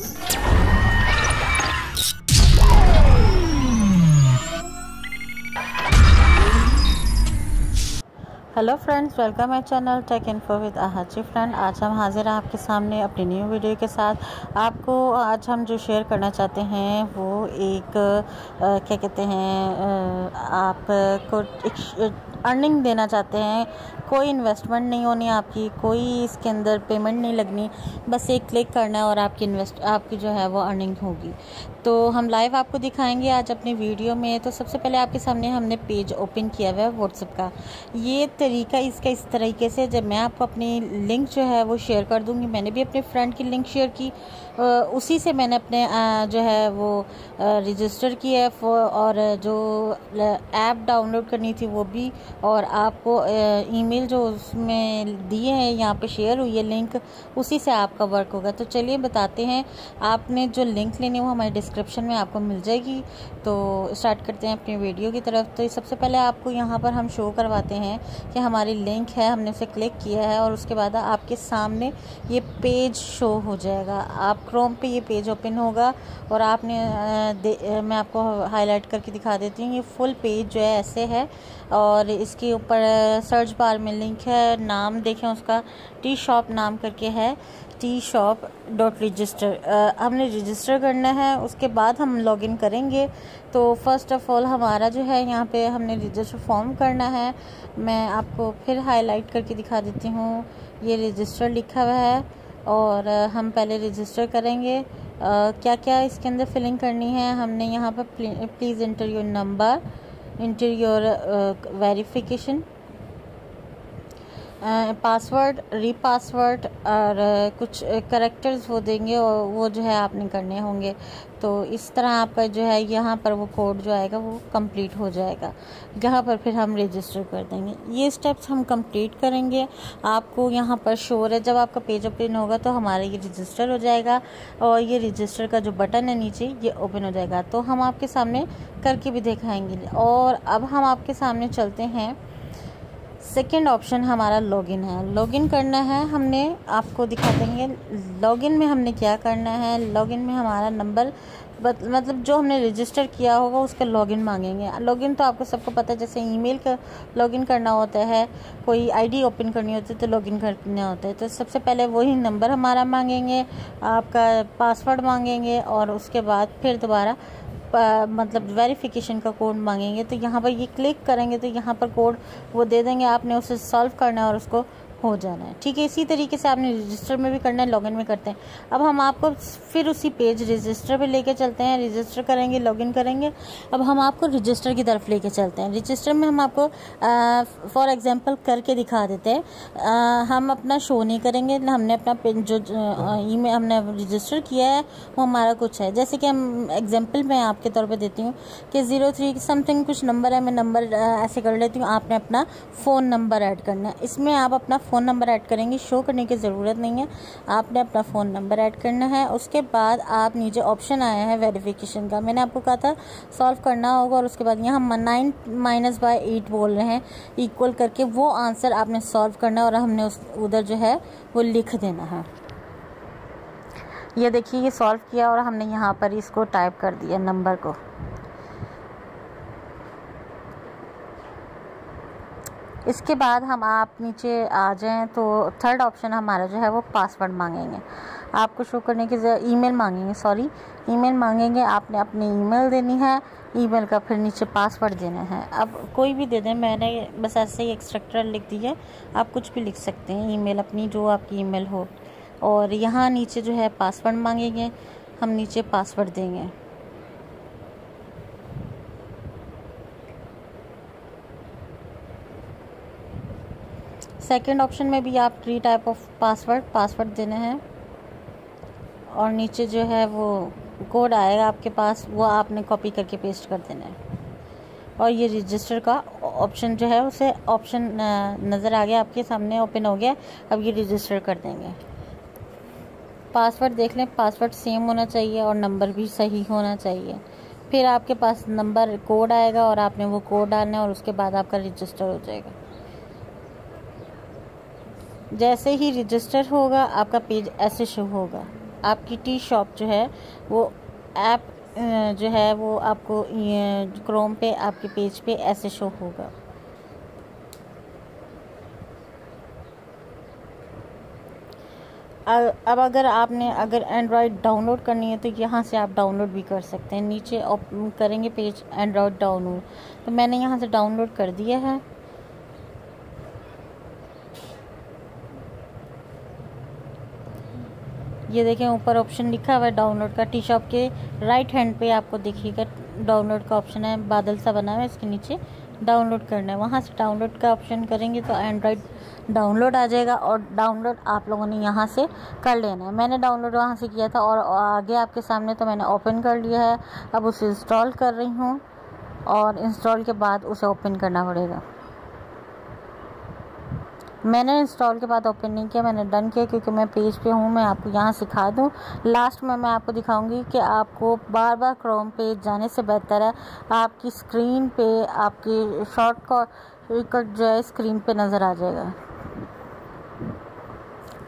Hello friends welcome my channel tech info with आहाजी friend आज हम हाजिर हैं आपके सामने अपनी न्यू वीडियो के साथ। आपको आज हम जो शेयर करना चाहते हैं वो एक आ, क्या कहते हैं आपको अर्निंग देना चाहते हैं। कोई इन्वेस्टमेंट नहीं होनी आपकी, कोई इसके अंदर पेमेंट नहीं लगनी। बस एक क्लिक करना है और आपकी इन्वेस्ट आपकी जो है वो अर्निंग होगी। तो हम लाइव आपको दिखाएँगे आज अपनी वीडियो में। तो सबसे पहले आपके सामने हमने पेज ओपन किया हुआ है व्हाट्सएप का। ये तरीका इसका इस तरीके से जब मैं आपको अपनी लिंक जो है वो शेयर कर दूँगी, मैंने भी अपने फ्रेंड की लिंक शेयर की। उसी से मैंने अपने जो है वो रजिस्टर किया है और जो ऐप डाउनलोड करनी थी वो भी, और आपको ईमेल जो उसमें दिए हैं, यहाँ पे शेयर हुई है लिंक उसी से आपका वर्क होगा। तो चलिए बताते हैं, आपने जो लिंक लेनी है वो हमारे डिस्क्रिप्शन में आपको मिल जाएगी। तो स्टार्ट करते हैं अपनी वीडियो की तरफ़। तो सबसे पहले आपको यहाँ पर हम शो करवाते हैं कि हमारी लिंक है, हमने उसे क्लिक किया है, और उसके बाद आपके सामने ये पेज शो हो जाएगा। आप क्रोम पे ये पेज ओपन होगा और आपने मैं आपको हाईलाइट करके दिखा देती हूँ, ये फुल पेज जो है ऐसे है और इसके ऊपर सर्च बार में लिंक है, नाम देखें उसका टी शॉप नाम करके है टी शॉप डॉट रजिस्टर हमने रजिस्टर करना है, उसके बाद हम लॉगिन करेंगे तो फ़र्स्ट ऑफ़ ऑल हमारा जो है यहाँ पे हमने रजिस्टर फॉर्म करना है, मैं आपको फिर हाईलाइट करके दिखा देती हूँ, ये रजिस्टर लिखा हुआ है और हम पहले रजिस्टर करेंगे। क्या क्या इसके अंदर फिलिंग करनी है? हमने यहाँ पर please enter your number enter your verification password repassword और कुछ करेक्टर्स वो देंगे और वो जो है आपने करने होंगे। तो इस तरह आपका जो है यहाँ पर वो कोड जो आएगा वो कंप्लीट हो जाएगा। यहाँ पर फिर हम रजिस्टर कर देंगे। ये स्टेप्स हम कंप्लीट करेंगे। आपको यहाँ पर शोर है, जब आपका पेज ओपन होगा तो हमारा ये रजिस्टर हो जाएगा और ये रजिस्टर का जो बटन है नीचे, ये ओपन हो जाएगा। तो हम आपके सामने करके भी दिखाएँगे। और अब हम आपके सामने चलते हैं। सेकेंड ऑप्शन हमारा लॉगिन है। लॉगिन करना है, हमने आपको दिखा देंगे। लॉगिन में हमने क्या करना है? लॉगिन में हमारा नंबर मतलब जो हमने रजिस्टर किया होगा, उसका लॉगिन मांगेंगे। लॉगिन तो आपको सबको पता है, जैसे ईमेल का लॉगिन करना होता है, कोई आईडी ओपन करनी होती है तो लॉगिन करना होता है। तो सबसे पहले वही नंबर हमारा मांगेंगे, आपका पासवर्ड मांगेंगे, और उसके बाद फिर दोबारा मतलब वेरिफिकेशन का कोड मांगेंगे तो यहाँ पर ये क्लिक करेंगे तो यहाँ पर कोड वो दे देंगे, आपने उसे सॉल्व करना है और उसको हो जाना है। ठीक है, इसी तरीके से आपने रजिस्टर में भी करना है लॉगिन में करते हैं। अब हम आपको फिर उसी पेज रजिस्टर पे लेके चलते हैं। रजिस्टर करेंगे लॉगिन करेंगे। अब हम आपको रजिस्टर की तरफ़ लेके चलते हैं। रजिस्टर में हम आपको फॉर एग्जांपल करके दिखा देते हैं। हम अपना शो नहीं करेंगे। हमने अपना जो ई में हमने रजिस्टर किया है, वो हमारा कुछ है। जैसे कि हम एग्ज़ाम्पल मैं आपके तौर पर देती हूँ कि ज़ीरो थ्री समथिंग कुछ नंबर है, मैं नंबर ऐसे कर लेती हूँ। आपने अपना फ़ोन नंबर ऐड करना है। इसमें आप अपना फ़ोन नंबर ऐड करेंगे, शो करने की ज़रूरत नहीं है। आपने अपना फ़ोन नंबर ऐड करना है, उसके बाद आप नीचे ऑप्शन आया है वेरिफिकेशन का। मैंने आपको कहा था, सॉल्व करना होगा और उसके बाद यहाँ नाइन माइनस बाय एट बोल रहे हैं, इक्वल करके वो आंसर आपने सॉल्व करना और हमने उस, उधर जो है वो लिख देना है। ये देखिए, ये सॉल्व किया और हमने यहाँ पर इसको टाइप कर दिया नंबर को। इसके बाद हम आप नीचे आ जाएँ तो थर्ड ऑप्शन हमारा जो है वो पासवर्ड मांगेंगे। आपको शो करने की ईमेल मांगेंगे सॉरी ईमेल मांगेंगे, आपने अपनी ईमेल देनी है ईमेल का फिर नीचे पासवर्ड देना है। अब कोई भी दे दें, मैंने बस ऐसे ही एक्स्ट्रक्टर लिख दी है। आप कुछ भी लिख सकते हैं ईमेल अपनी जो आपकी ईमेल हो। और यहाँ नीचे जो है पासवर्ड मांगेंगे, हम नीचे पासवर्ड देंगे। सेकंड ऑप्शन में भी आप three type of password password देने हैं। और नीचे जो है वो कोड आएगा आपके पास, वो आपने कॉपी करके पेस्ट कर देना है। और ये रजिस्टर का ऑप्शन जो है, उसे ऑप्शन नज़र आ गया आपके सामने ओपन हो गया, अब ये रजिस्टर कर देंगे। पासवर्ड देख लें पासवर्ड सेम होना चाहिए और नंबर भी सही होना चाहिए। फिर आपके पास नंबर कोड आएगा और आपने वो कोड डालना है और उसके बाद आपका रजिस्टर हो जाएगा। जैसे ही रजिस्टर होगा, आपका पेज ऐसे शो होगा। आपकी टी शॉप जो है, वो ऐप जो है, वो आपको क्रोम पे, आपके पेज पे ऐसे शो होगा। अब अगर आपने, अगर एंड्रॉयड डाउनलोड करनी है तो यहाँ से आप डाउनलोड भी कर सकते हैं। नीचे करेंगे पेज एंड्रॉयड डाउनलोड तो मैंने यहाँ से डाउनलोड कर दिया है। ये देखें, ऊपर ऑप्शन लिखा हुआ है डाउनलोड का टी शॉप के राइट हैंड पे आपको देखिएगा डाउनलोड का ऑप्शन है, बादल सा बना हुआ है, इसके नीचे डाउनलोड करना है। वहाँ से डाउनलोड का ऑप्शन करेंगे तो एंड्रॉयड डाउनलोड आ जाएगा और डाउनलोड आप लोगों ने यहाँ से कर लेना है। मैंने डाउनलोड वहाँ से किया था और आगे आपके सामने तो मैंने ओपन कर लिया है। अब उसे इंस्टॉल कर रही हूँ और इंस्टॉल के बाद उसे ओपन करना पड़ेगा। मैंने इंस्टॉल के बाद ओपन नहीं किया, मैंने डन किया क्योंकि मैं पेज पे हूँ, मैं आपको यहाँ सिखा दूँ। लास्ट में मैं आपको दिखाऊँगी कि आपको बार बार क्रोम पेज जाने से बेहतर है। आपकी स्क्रीन पे, आपकी शॉर्ट कट जो है स्क्रीन पे नज़र आ जाएगा।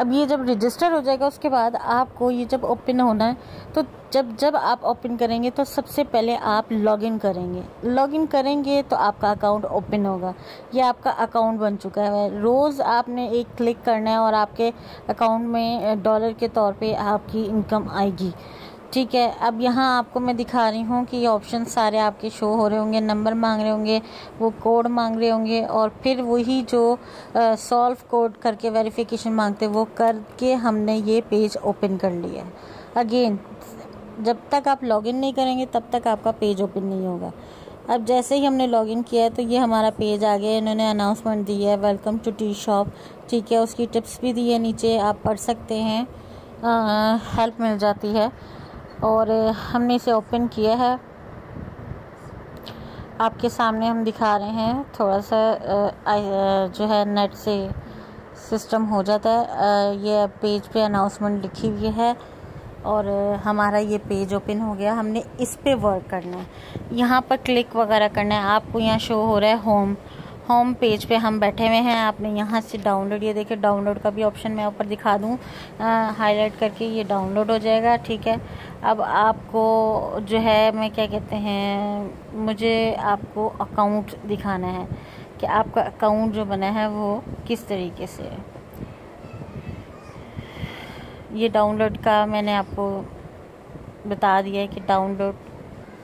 अब ये जब रजिस्टर हो जाएगा, उसके बाद आपको ये जब ओपन होना है तो जब जब आप ओपन करेंगे तो सबसे पहले आप लॉगिन करेंगे। लॉगिन करेंगे तो आपका अकाउंट ओपन होगा। ये आपका अकाउंट बन चुका है। रोज़ आपने एक क्लिक करना है और आपके अकाउंट में डॉलर के तौर पे आपकी इनकम आएगी। ठीक है, अब यहाँ आपको मैं दिखा रही हूँ कि ये ऑप्शन सारे आपके शो हो रहे होंगे नंबर मांग रहे होंगे, वो कोड मांग रहे होंगे और फिर वही जो सॉल्व कोड करके वेरिफिकेशन मांगते वो करके हमने ये पेज ओपन कर लिया है। अगेन जब तक आप लॉगिन नहीं करेंगे, तब तक आपका पेज ओपन नहीं होगा। अब जैसे ही हमने लॉगिन किया है तो ये हमारा पेज आ गया, इन्होंने अनाउंसमेंट दी है वेलकम टू टी शॉप ठीक है, उसकी टिप्स भी दी है नीचे, आप पढ़ सकते हैं हेल्प मिल जाती है। और हमने इसे ओपन किया है। आपके सामने हम दिखा रहे हैं थोड़ा सा जो है नेट से सिस्टम हो जाता है। ये पेज पे अनाउंसमेंट लिखी हुई है और हमारा ये पेज ओपन हो गया। हमने इस पे वर्क करना है। यहाँ पर क्लिक वगैरह करना है। आपको यहाँ शो हो रहा है होम। होम पेज पे हम बैठे हुए हैं। आपने यहाँ से डाउनलोड ये देखिए डाउनलोड का भी ऑप्शन मैं ऊपर दिखा दूँ। हाईलाइट करके ये डाउनलोड हो जाएगा, ठीक है? अब आपको जो है, मैं क्या कहते हैं, मुझे आपको अकाउंट दिखाना है कि आपका अकाउंट जो बना है वो किस तरीके से है। ये डाउनलोड का मैंने आपको बता दिया है कि डाउनलोड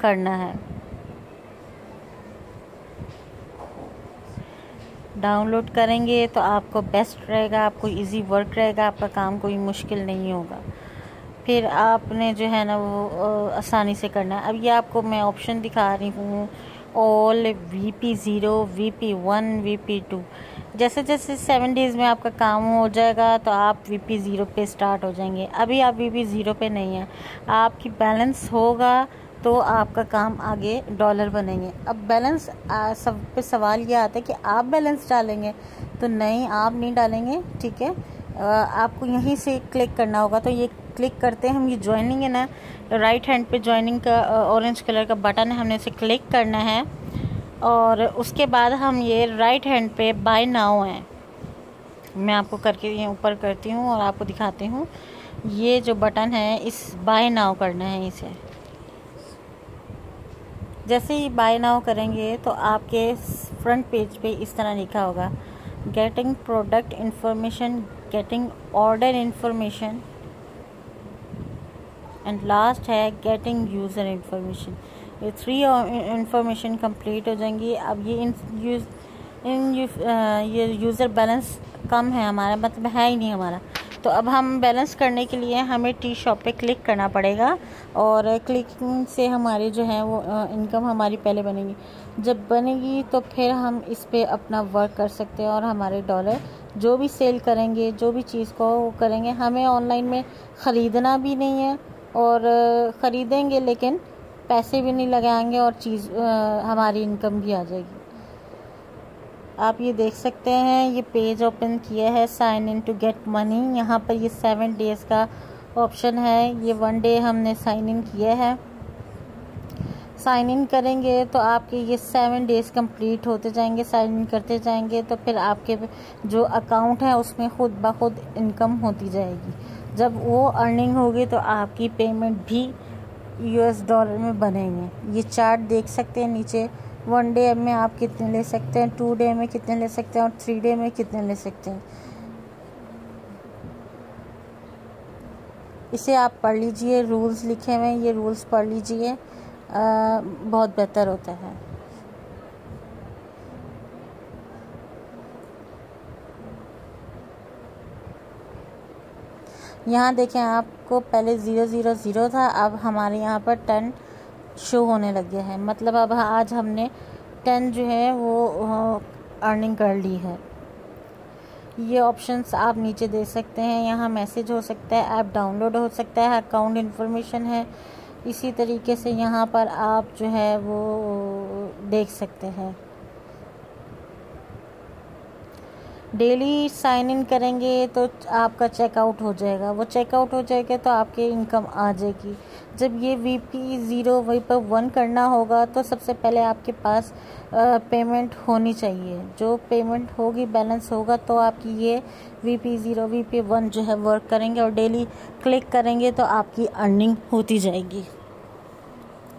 करना है। डाउनलोड करेंगे तो आपको बेस्ट रहेगा, आपको इजी वर्क रहेगा, आपका काम कोई मुश्किल नहीं होगा। फिर आपने जो है ना वो आसानी से करना है। अब ये आपको मैं ऑप्शन दिखा रही हूँ all V P zero V P one V P two जैसे जैसे सेवन डेज़ में आपका काम हो जाएगा तो आप वी पी ज़ीरो पे स्टार्ट हो जाएँगे। अभी आप वी पी ज़ीरो पे नहीं हैं। आपकी बैलेंस होगा तो आपका काम आगे डॉलर बनेंगे। अब बैलेंस सब पे सवाल ये आता है कि आप बैलेंस डालेंगे तो नहीं, आप नहीं डालेंगे, ठीक है? आपको यहीं से क्लिक करना होगा। तो ये क्लिक करते हैं, हम ये ज्वाइनिंग है ना राइट हैंड पे ज्वाइनिंग का ऑरेंज कलर का बटन है, हमने इसे क्लिक करना है। और उसके बाद हम ये राइट हैंड पे बाय नाउ हैं। मैं आपको करके ये ऊपर करती हूँ और आपको दिखाती हूँ। ये जो बटन है, इस बाय नाउ करना है इसे। जैसे ही बाय नाउ करेंगे तो आपके फ्रंट पेज पे इस तरह लिखा होगा getting product information getting order information and last है गेटिंग यूज़र इन्फॉर्मेशन ये थ्री इंफॉर्मेशन कंप्लीट हो जाएँगी। अब ये इन यूज़ इन ये यूज़र बैलेंस कम है हमारा मतलब है ही नहीं हमारा। तो अब हम बैलेंस करने के लिए हमें टी शॉप पे क्लिक करना पड़ेगा और क्लिकिंग से हमारी जो है वो इनकम हमारी पहले बनेगी। जब बनेगी तो फिर हम इस पर अपना वर्क कर सकते हैं और हमारे डॉलर जो भी सेल करेंगे, जो भी चीज़ को वो करेंगे, हमें ऑनलाइन में ख़रीदना भी नहीं है और ख़रीदेंगे लेकिन पैसे भी नहीं लगाएँगे और चीज़ हमारी इनकम भी आ जाएगी। आप ये देख सकते हैं, ये पेज ओपन किया है sign in to get money यहाँ पर ये सेवन डेज़ का ऑप्शन है, ये वन डे हमने साइन इन किया है। साइन इन करेंगे तो आपके ये सेवन डेज़ कंप्लीट होते जाएँगे साइन इन करते जाएँगे तो फिर आपके जो अकाउंट है उसमें खुद ब खुद इनकम होती जाएगी। जब वो अर्निंग होगी तो आपकी पेमेंट भी यूएस डॉलर में बनेंगे। ये चार्ट देख सकते हैं, नीचे वन डे में आप कितने ले सकते हैं, टू डे में कितने ले सकते हैं और थ्री डे में कितने ले सकते हैं? इसे आप पढ़ लीजिए, रूल्स लिखे हुए हैं, ये रूल्स पढ़ लीजिए बहुत बेहतर होता है। यहाँ देखें, आपको पहले ज़ीरो ज़ीरो ज़ीरो था, अब हमारे यहाँ पर टेन शो होने लग गया है। मतलब अब आज हमने टेन जो है वो अर्निंग कर ली है। ये ऑप्शंस आप नीचे दे सकते हैं। यहाँ मैसेज हो सकता है ऐप डाउनलोड हो सकता है अकाउंट इन्फॉर्मेशन है। इसी तरीके से यहाँ पर आप जो है वो देख सकते हैं। डेली साइन इन करेंगे तो आपका चेकआउट हो जाएगा। वो चेकआउट हो जाएगा तो आपकी इनकम आ जाएगी। जब ये वी पी ज़ीरो वही पर वन करना होगा तो सबसे पहले आपके पास पेमेंट होनी चाहिए। जो पेमेंट होगी बैलेंस होगा तो आपकी ये V P zero V P one जो है वर्क करेंगे और डेली क्लिक करेंगे तो आपकी अर्निंग होती जाएगी।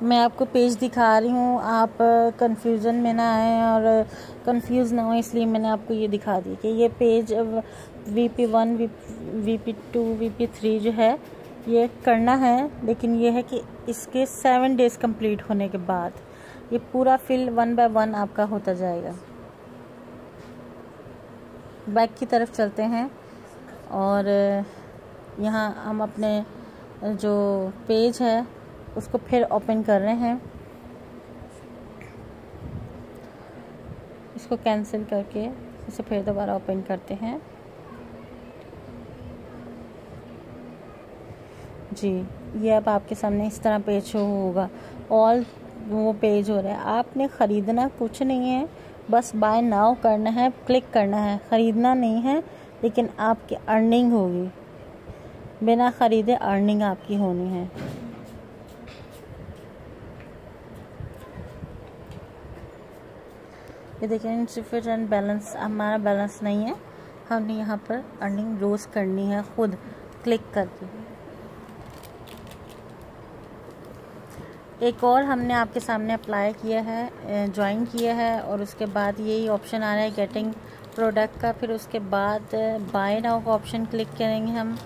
मैं आपको पेज दिखा रही हूँ। आप कंफ्यूजन में ना आए और कंफ्यूज ना हो, इसलिए मैंने आपको ये दिखा दी कि ये page V P one V P two V P three जो है, ये करना है, लेकिन ये है कि इसके सेवन डेज़ कंप्लीट होने के बाद ये पूरा फिल वन बाय वन आपका होता जाएगा। बैक की तरफ़ चलते हैं और यहाँ हम अपने जो पेज है उसको फिर ओपन कर रहे हैं। इसको कैंसिल करके इसे फिर दोबारा ओपन करते हैं। जी, ये अब आपके सामने इस तरह पेज शो होगा। ऑल वो पेज हो रहा है। आपने ख़रीदना कुछ नहीं है। बस बाय नाउ करना है क्लिक करना है। ख़रीदना नहीं है, लेकिन आपकी अर्निंग होगी। बिना ख़रीदे अर्निंग आपकी होनी है। ये देखिए एंड बैलेंस हमारा बैलेंस नहीं है। हमने यहाँ पर अर्निंग रोज़ करनी है ख़ुद क्लिक करके। एक और हमने आपके सामने अप्लाई किया है ज्वाइन किया है, और उसके बाद यही ऑप्शन आ रहा है गेटिंग प्रोडक्ट का। फिर उसके बाद बाय नाउ का ऑप्शन क्लिक करेंगे हम।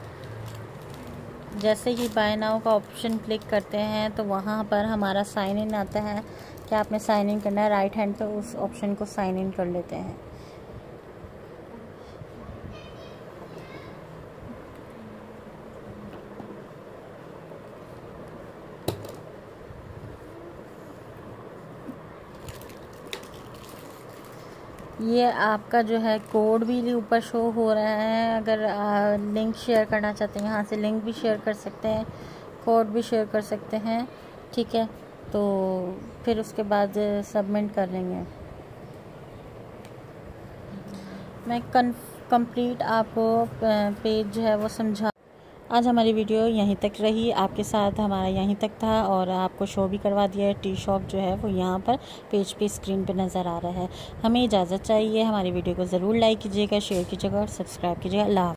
जैसे ही बाय नाउ का ऑप्शन क्लिक करते हैं तो वहाँ पर हमारा साइन इन आता है कि आपने साइन इन करना है राइट हैंड पे उस ऑप्शन को साइन इन कर लेते हैं। ये आपका जो है कोड भी ऊपर शो हो रहा है। अगर आ, लिंक शेयर करना चाहते हैं यहाँ से लिंक भी शेयर कर सकते हैं कोड भी शेयर कर सकते हैं ठीक है? तो फिर उसके बाद सबमिट कर लेंगे। मैं कंप्लीट आपको पेज जो है वो समझा आज हमारी वीडियो यहीं तक रही। आपके साथ हमारा यहीं तक था और आपको शो भी करवा दिया है। टी शॉप जो है वो यहाँ पर पेज पे स्क्रीन पे नज़र आ रहा है। हमें इजाज़त चाहिए। हमारी वीडियो को ज़रूर लाइक कीजिएगा शेयर कीजिएगा और सब्सक्राइब कीजिएगा। अल्लाह